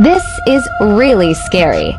This is really scary.